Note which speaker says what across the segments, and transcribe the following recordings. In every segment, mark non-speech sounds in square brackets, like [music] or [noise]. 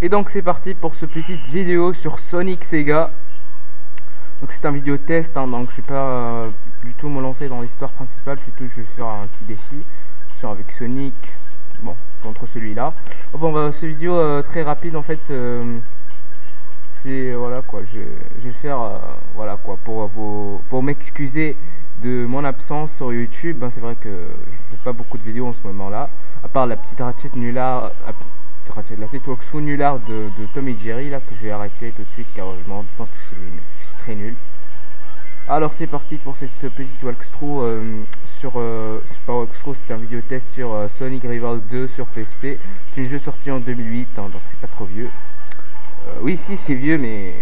Speaker 1: Et donc c'est parti pour ce petite vidéo sur Sonic Sega. Donc c'est un vidéo test, hein, donc je vais pas euh, du tout me lancer dans l'histoire principale, plutôt je vais faire un petit défi sur avec Sonic, bon, contre celui-là. bon, bah, ce vidéo euh, très rapide en fait, euh, c'est voilà quoi, je, vais le faire voilà quoi pour vous pour m'excuser de mon absence sur YouTube. Hein, c'est vrai que je fais pas beaucoup de vidéos en ce moment-là, à part la petite ratchet la tête walkthrough nulard de, de Tom Jerry là que je vais arrêter tout de suite car je me rends que c'est très nul. Alors c'est parti pour cette petite walkthrough euh, sur euh, c'est pas walkthrough c'est un vidéo test sur euh, Sonic Rival 2 sur PSP. C'est un jeu sorti en 2008 hein, donc c'est pas trop vieux. oui si c'est vieux mais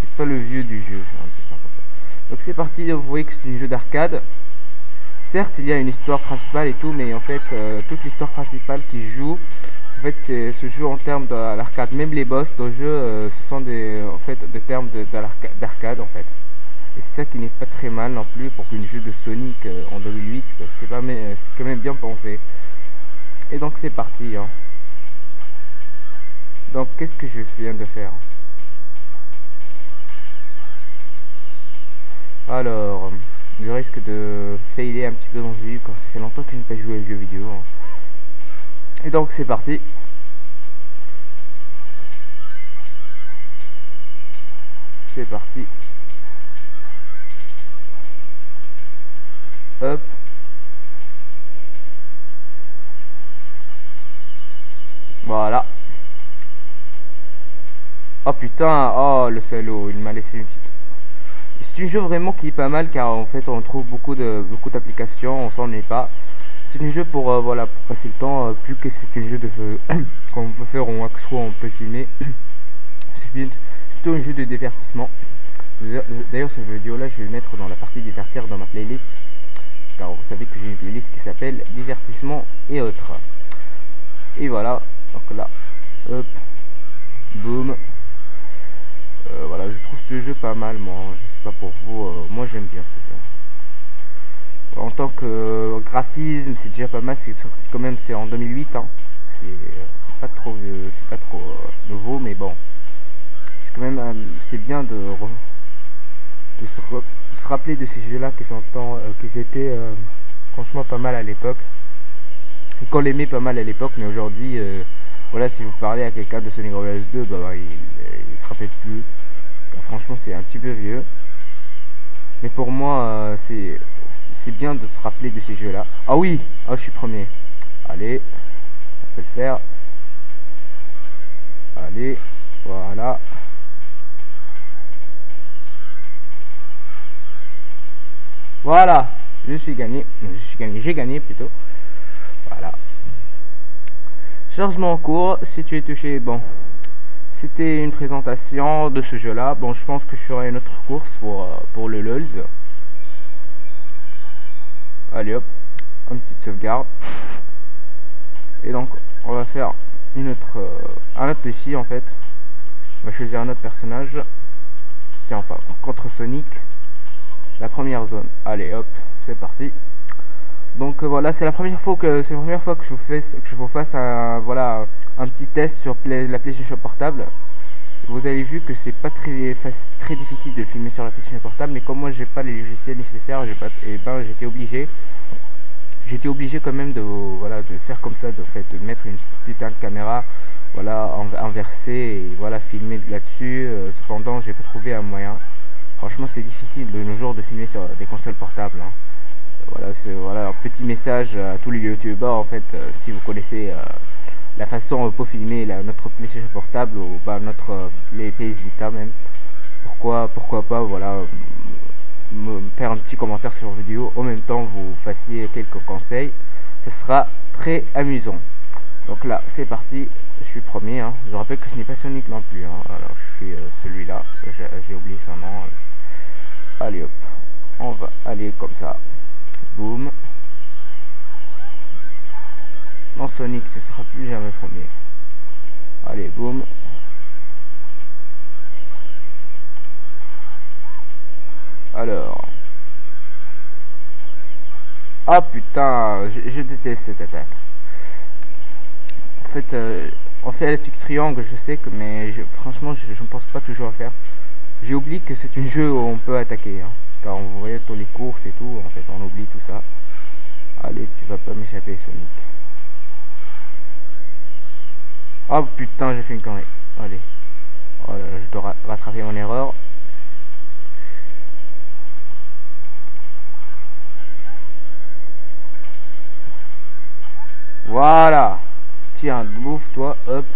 Speaker 1: c'est pas le vieux du jeu. Donc c'est parti, vous voyez que c'est un jeu d'arcade. Certes il y a une histoire principale et tout mais en fait toute l'histoire principale qui joue en fait, c'est ce jeu en termes de l'arcade. Même les boss dans le jeu, euh, ce sont des, en fait, des termes d'arcade en fait. Et c'est ça qui n'est pas très mal non plus pour qu'une jeu de Sonic euh, en 2008, c'est quand même bien pensé. Et donc c'est parti. Hein. Donc qu'est-ce que je viens de faire? Alors, je risque de failer un petit peu dans ce vidéo quand ça fait longtemps que je n'ai pas joué à jeux vidéo. Hein. Et donc c'est parti. C'est parti. Hop. Voilà. Oh putain, oh le salaud, il m'a laissé une petite... C'est un jeu vraiment qui est pas mal car en fait on trouve beaucoup de beaucoup d'applications, on s'en pas. C'est un jeu pour, euh, voilà, pour passer le temps, euh, plus que c'est un jeu de [coughs] qu'on peut faire en wax on peut filmer. c'est plutôt un jeu de divertissement. D'ailleurs, ce vidéo là, je vais le mettre dans la partie divertir dans ma playlist. Car vous savez que j'ai une playlist qui s'appelle divertissement et autres. Et voilà, donc là, hop, boum. Euh, voilà, je trouve ce jeu pas mal, moi. Je sais pas pour vous, moi j'aime bien ce jeu en tant que graphisme c'est déjà pas mal c'est quand même c'est en 2008 hein. c'est pas trop c'est pas trop euh, nouveau mais bon. C'est quand même euh, c'est bien de, se, rappeler de ces jeux là qui sont euh, qui étaient franchement pas mal à l'époque. Qu'on l'aimait pas mal à l'époque mais aujourd'hui voilà si vous parlez à quelqu'un de Sonic Rovers 2 bah, bah, il, il, se rappelle plus. Franchement c'est un petit peu vieux. Mais pour moi c'est de se rappeler de ces jeux là. Ah oui, ah je suis premier. Allez, on peut le faire. Allez, voilà. Voilà, je suis gagné. Je suis gagné, j'ai gagné plutôt. Voilà. Chargement en cours, si tu es touché, bon. C'était une présentation de ce jeu là. Bon, je pense que je ferai une autre course pour, euh, pour le LOLs. Allez hop, une petite sauvegarde. Et donc on va faire une autre, euh, un autre défi en fait. On va choisir un autre personnage. Tiens, enfin, contre Sonic. La première zone. Allez hop, c'est parti. Donc euh, voilà, c'est la première fois que c'est la première fois que je vous fais que je vous fasse un voilà un petit test sur la PlayStation portable. Vous avez vu que c'est pas très très difficile de filmer sur la PlayStation portable, mais comme moi j'ai pas les logiciels nécessaires, et eh ben j'étais obligé j'étais obligé quand même de voilà de faire comme ça, de fait de mettre une putain de caméra voilà inversée et voilà filmer là-dessus. Euh, cependant, j'ai pas trouvé un moyen. Franchement, c'est difficile de nos jours de filmer sur des consoles portables. Hein. Voilà, voilà un petit message à tous les youtubeurs en fait, euh, si vous connaissez euh, la façon pour filmer la, notre PlayStation portable ou pas notre les PS Vita même. Pourquoi pourquoi pas voilà me faire un petit commentaire sur vidéo. En même temps vous fassiez quelques conseils. Ce sera très amusant. Donc là c'est parti. Je suis premier hein. je rappelle que ce n'est pas Sonic non plus hein. alors je suis euh, celui là j'ai oublié son nom. Allez hop. On va aller comme ça. Boum non Sonic ce sera plus jamais premier allez boum Alors. Ah putain, je, déteste cette attaque. En fait, euh, On fait l'élastique triangle, je sais que, mais franchement, je ne pense pas toujours à faire. J'ai oublié que c'est un jeu où on peut attaquer. Hein. Car on voyait tous les courses et tout, en fait, on oublie tout ça. Allez, tu vas pas m'échapper, Sonic. Oh putain, j'ai fait une connerie. Allez. Oh je dois rattraper mon erreur. Voilà. Tiens, bouffe toi, hop.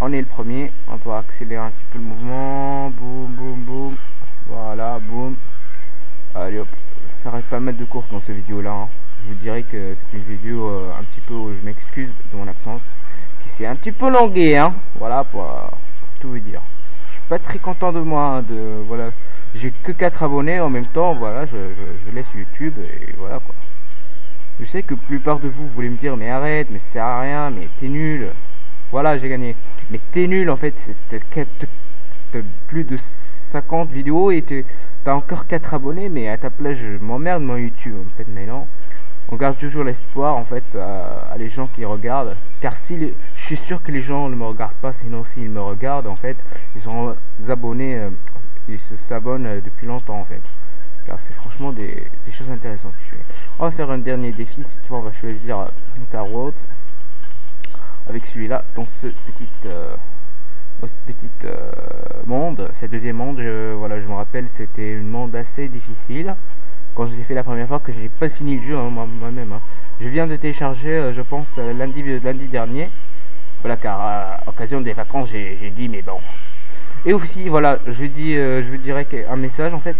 Speaker 1: On est le premier. On doit accélérer un petit peu le mouvement. Boum, boum, boum. Voilà, boum. Allez hop. Ça reste pas mal de courses dans cette vidéo là. Hein. Je vous dirais que c'est une vidéo euh, un petit peu où je m'excuse de mon absence. Qui s'est un petit peu longuée, hein. Voilà, pour, euh, tout vous dire. Je suis pas très content de moi. Hein, de Voilà. J'ai que 4 abonnés en même temps. Voilà, je, laisse YouTube et voilà quoi. Je sais que plupart de vous voulez me dire mais arrête, mais ça sert à rien, mais t'es nul. Voilà, j'ai gagné. Mais t'es nul en fait, c'est plus de 50 vidéos et t'as encore 4 abonnés, mais à ta place je m'emmerde mon YouTube en fait, mais non. On garde toujours l'espoir en fait à, les gens qui regardent. Car si je suis sûr que les gens ne me regardent pas, sinon s'ils me regardent en fait, ils sont abonnés, euh, ils se s'abonnent euh, depuis longtemps en fait car c'est franchement des, choses intéressantes que je fais. On va faire un dernier défi, cette fois on va choisir euh, ta route avec celui-là dans ce petit euh, dans monde, ce deuxième monde, je, voilà, je me rappelle, c'était une monde assez difficile. Quand je l'ai fait la première fois, que j'ai pas fini le jeu hein, moi-même. Hein. Je viens de télécharger, je pense, lundi dernier. Voilà, car à occasion des vacances, j'ai dit, mais bon. Et aussi, voilà, je dis, je vous dirais un message en fait.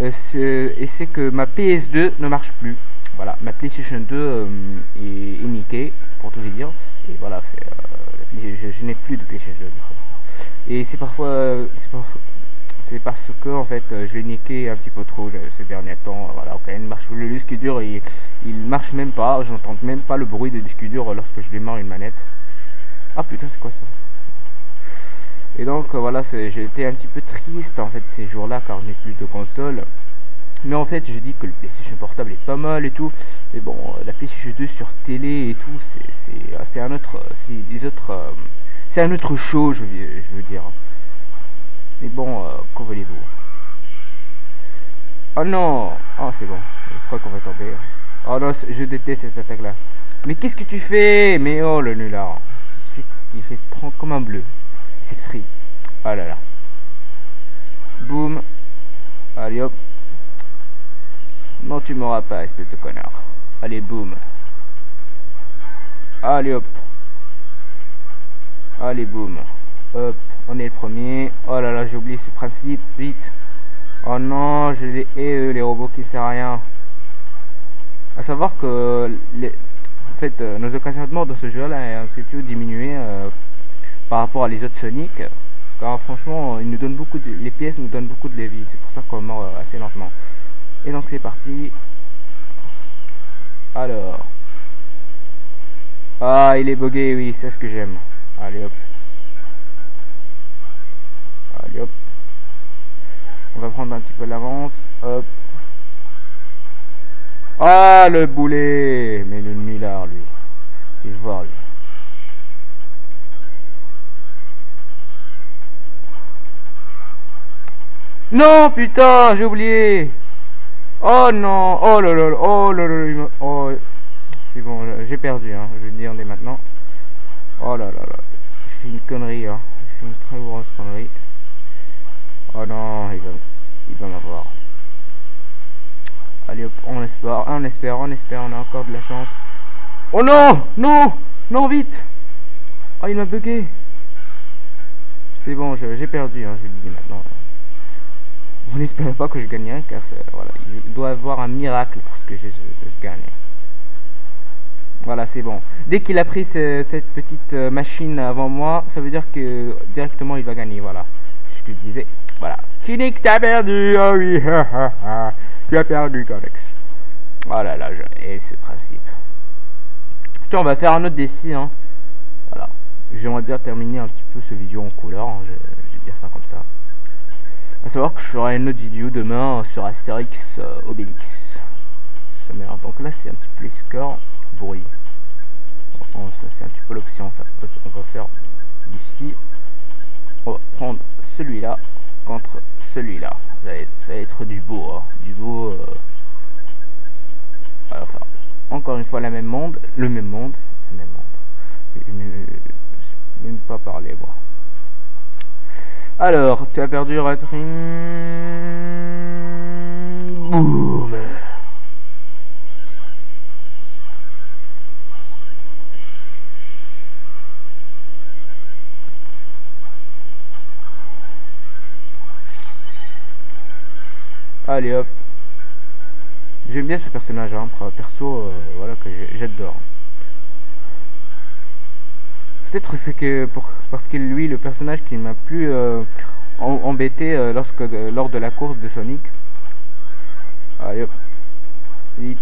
Speaker 1: Euh, et c'est que ma PS2 ne marche plus. Voilà, ma PlayStation 2 euh, est, est, niquée, pour tout vous dire. Et voilà, euh, je, n'ai plus de PlayStation 2. Et c'est parfois, c'est parce que en fait, je l'ai niqué un petit peu trop ces derniers temps. Voilà, ok, il marche le disque dur, il, il marche même pas. J'entends même pas le bruit du disque dur lorsque je démarre une manette. Ah putain, c'est quoi ça et donc euh, voilà, été un petit peu triste en fait ces jours-là car je n'ai plus de console. Mais en fait, je dis que le PlayStation portable est pas mal et tout. Mais bon, euh, la PlayStation 2 sur télé et tout, c'est euh, un autre, c'est des autres, c'est un autre show, je, je, veux dire. Mais bon, qu'en voulez-vous? Oh non Oh c'est bon, je crois qu'on va tomber. Oh non, je déteste cette attaque-là. Mais qu'est-ce que tu fais? Mais oh le nulard. Il fait prendre comme un bleu. C'est free. Oh là là. Boum. Allez hop. Non, tu m'auras pas, espèce de connard. Allez, boum. Allez hop. Allez, boum. Hop, on est le premier. Oh là là, j'ai oublié ce principe. Vite. Oh non, je les hais, les robots qui servent à rien. À savoir que les... en fait, euh, nos occasions de mort dans ce jeu-là est un petit peu diminué euh, par rapport à les autres Sonic. Car franchement, ils nous donnent beaucoup de, les pièces nous donnent beaucoup de vie. C'est pour ça qu'on meurt euh, assez lentement. Et donc c'est parti. Alors. Ah, il est bugué, oui, c'est ce que j'aime. Allez hop. Allez hop. On va prendre un petit peu l'avance. Hop. Ah, le boulet Mais le nulard, lui. Il voir, lui. Non, putain, j'ai oublié. Oh non, oh là là, oh là là, oh, c'est bon, j'ai perdu, hein, je vais dire dès maintenant. Oh là là là, j'ai une connerie, hein, j'ai une très grosse connerie. Oh non, il va, il va m'avoir. On espère, on espère, on espère, on a encore de la chance. Oh non, non, non, vite. Oh, il m'a bugué. C'est bon, j'ai perdu, je le dire maintenant. On n'espère pas que je gagne car voilà, il doit avoir un miracle pour que je, gagne. Voilà, c'est bon. Dès qu'il a pris cette petite euh, machine avant moi, ça veut dire que directement il va gagner. Voilà. Je te disais. Voilà. Kinnick, t'as perdu. Oh oui, tu as perdu, Codex. Voilà, là, je hais ce principe. Tiens, on va faire un autre défi. Hein. Voilà. J'aimerais bien terminer un petit peu ce vidéo en couleur. Hein. Je, vais dire ça comme ça. A savoir que je ferai une autre vidéo demain sur Astérix euh, Obélix. Donc là c'est un petit peu les scores bruit. Oh, ça c'est un petit peu l'option. On va faire ici. On va prendre fois la même monde, le même monde, le même monde. Je même pas parler moi. Alors, tu as perdu Ratring. Boum. Allez hop. J'aime bien ce personnage, hein, perso, euh, voilà que j'adore. Peut-être c'est que pour, parce que lui, le personnage qui m'a plus euh, embêté euh, lorsque lors de la course de Sonic. Allez hop. Vite.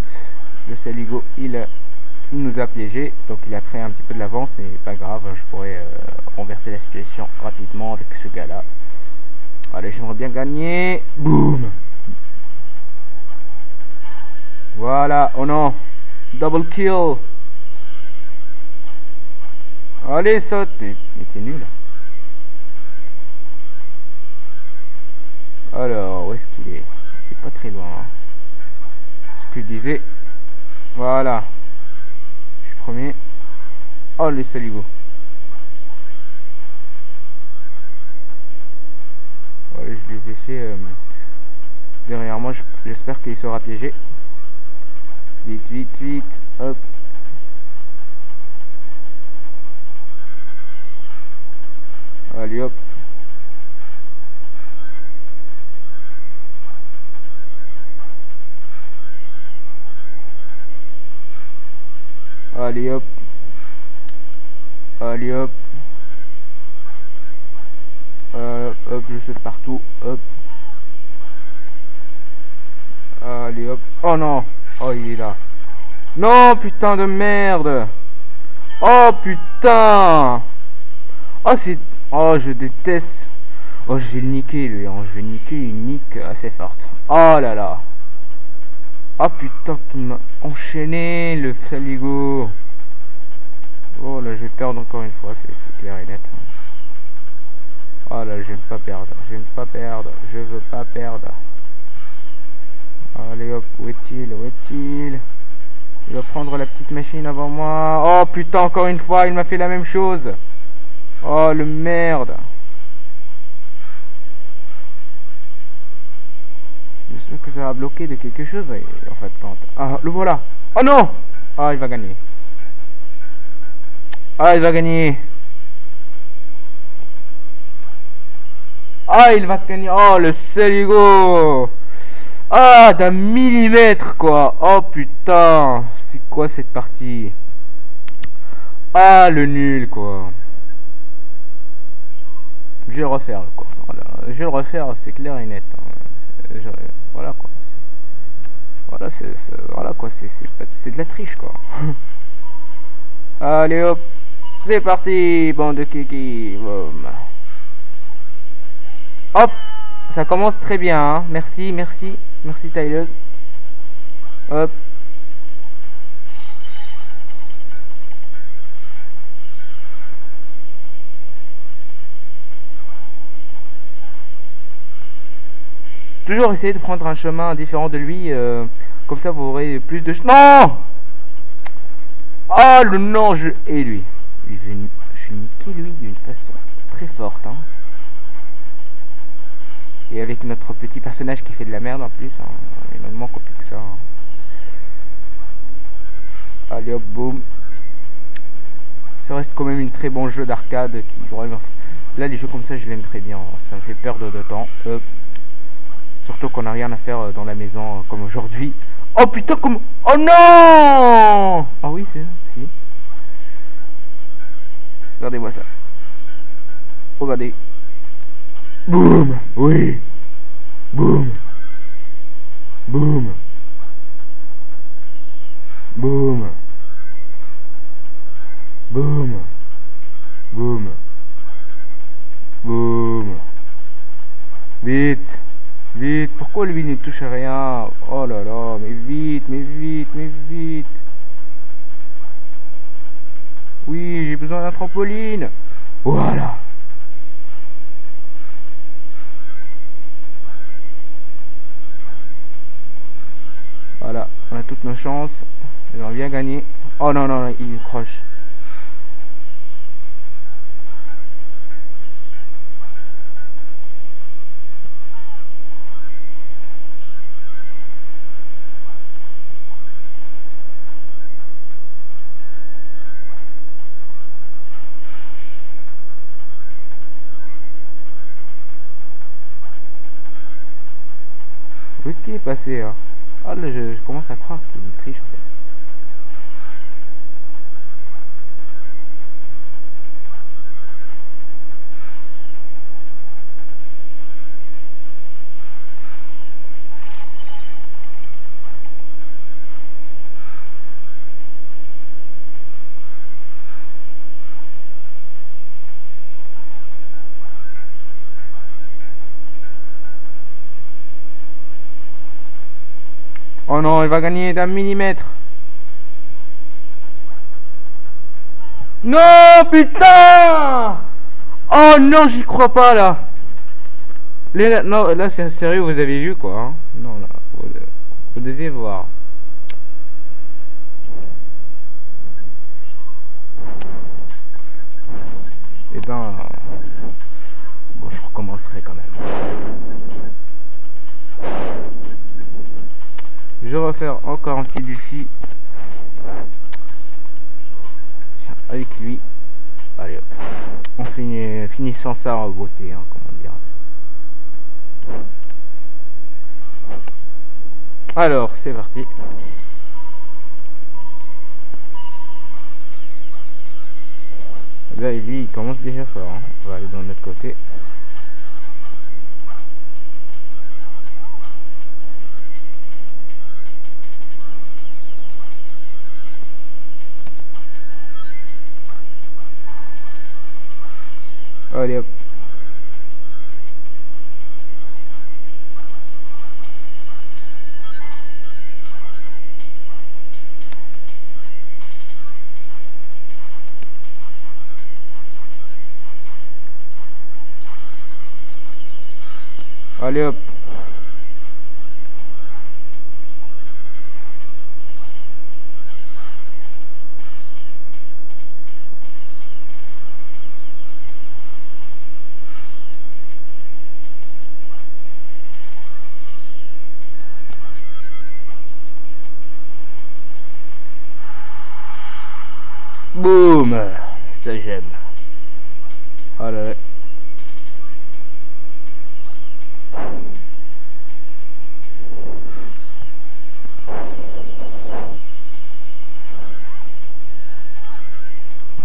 Speaker 1: Le Saligo, il, il nous a piégé, donc il a pris un petit peu de l'avance, mais pas grave, je pourrais renverser la situation rapidement avec ce gars-là. Allez, j'aimerais bien gagner. Boum voilà, oh non. Double kill. Allez, saute. Mais, t'es nul. Alors, où est-ce qu'il est? C'est pas très loin. Hein. Ce que je disais. Voilà. Je suis premier. Oh, le saligo. Voilà, je les ai fait euh, derrière moi. J'espère qu'il sera piégé. Vite, vite, vite. Hop. Allez, hop. Allez, hop. Allez, hop. Euh, hop, je saute partout. Hop. Allez, hop. Oh non Oh, il est là. Non, putain de merde. Oh, putain. Oh, c'est... Oh, je déteste. Oh, je vais le niquer, lui. Hein. Je vais niquer une nique assez forte. Oh là là. Oh, putain, qu'il m'a enchaîné, le saligo. Oh là, je vais perdre encore une fois, c'est clair et net. Oh là, vais pas perdre. Je vais pas perdre. Je veux pas perdre. Allez hop, où est-il Où est-il? Il va prendre la petite machine avant moi. Oh putain, encore une fois, il m'a fait la même chose. Oh le merde. J'espère que ça va bloquer de quelque chose en fait quand. Ah le voilà. Oh non Ah il va gagner. Ah il va gagner. Ah il va gagner. Oh le saligo ah, d'un millimètre, quoi. Oh, putain. C'est quoi cette partie? Ah, le nul, quoi. Je vais le refaire, le. Je vais le refaire, c'est clair et net. Hein. voilà, quoi. Voilà, c'est voilà, quoi. C'est de la triche, quoi. [laughs] Allez, hop. C'est parti, bande de kiki. Hop. Ça commence très bien, hein. Merci, merci. Merci Tyler. Hop. Toujours essayer de prendre un chemin différent de lui. Euh, comme ça, vous aurez plus de... Non Ah, le non, je hais lui. Je vais, niquer lui d'une façon très forte. Hein. Et avec notre petit personnage qui fait de la merde en plus, hein, il nous manque plus que ça. Hein. Allez hop, boum. Ça reste quand même un très bon jeu d'arcade qui vraiment... Là, les jeux comme ça, je l'aime très bien. Ça me fait perdre de temps. Surtout qu'on n'a rien à faire euh, dans la maison euh, comme aujourd'hui. Oh putain, comme... Oh non Ah oui, c'est... Si. Regardez-moi ça. Regardez. Boum. Oui. Boum. Boum. Boum. Boum. Boum. Boum. Vite. Vite. Pourquoi lui ne touche à rien? Oh là là Mais vite Mais vite Mais vite. Oui, j'ai besoin d'un trampoline. Voilà. On a toutes nos chances. J'aimerais bien gagner. Oh non, non, non il croche. Où est-ce qu'il est passé hein Ah là, je, commence à croire qu'il triche en fait. Non, il va gagner d'un millimètre. Non, putain Oh non, j'y crois pas là. Les, non, là c'est sérieux, vous avez vu quoi hein Non, là, vous, devez voir. Et eh ben, bon, je recommencerai quand même. Je vais refaire encore un petit défi avec lui. Allez hop. On finit, finissant ça en beauté. Alors, c'est parti. Là, lui, il commence déjà fort. Hein. On va aller dans l'autre côté. Allez hop. Boum Ça j'aime. Oh là.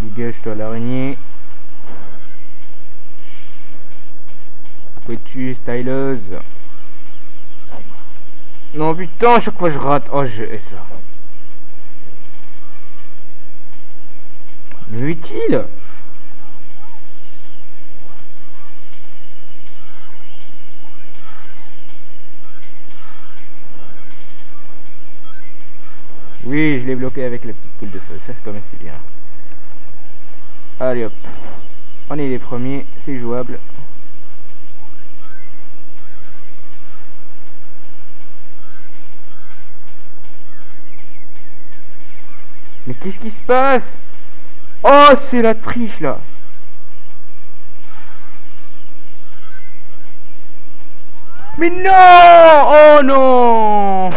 Speaker 1: Dégage-toi l'araignée. tu styleuse Non putain, à chaque fois je rate. Oh, je hais ça. Mais utile Oui, je l'ai bloqué avec la petite poule de feu, ça quand même c'est bien. Allez hop, on est les premiers, c'est jouable. Mais qu'est-ce qui se passe? Oh, c'est la triche là. Mais non Oh non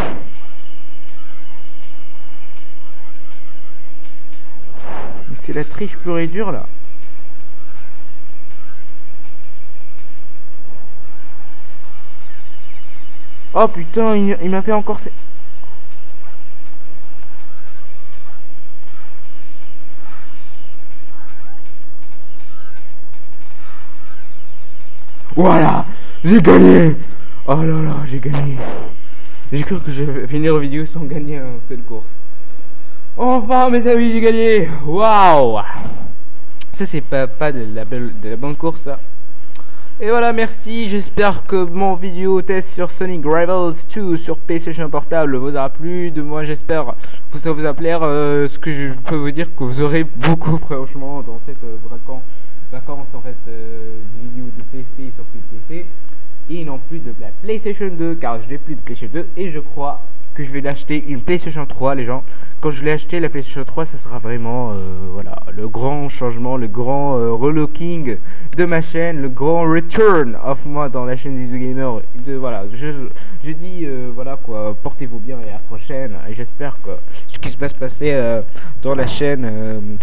Speaker 1: c'est la triche pure et dure là. Oh putain, il, m'a fait encore... Voilà J'ai gagné Oh là là, j'ai gagné J'ai cru que je vais finir la vidéo sans gagner une seule course. Enfin, mes amis, j'ai gagné Waouh Ça, c'est pas, pas de, la belle, de la bonne course, ça. Et voilà, merci. J'espère que mon vidéo test sur Sonic Rivals 2 sur PlayStation Portable vous aura plu. De moi, j'espère que ça vous a plaire. Euh, ce que je peux vous dire que vous aurez beaucoup, [laughs] franchement, dans cette euh, vacances en fait euh, de vidéos de PSP sur PC et non plus de la PlayStation 2 car je n'ai plus de PlayStation 2 et je crois que je vais l'acheter une PlayStation 3 les gens. Quand je l'ai acheté la PlayStation 3 ça sera vraiment euh, voilà le grand changement le grand euh, relooking de ma chaîne le grand return of moi dans la chaîne Zizou Gamer. De voilà je, je dis euh, voilà quoi portez-vous bien et à la prochaine et j'espère que ce qui se va se passer dans la chaîne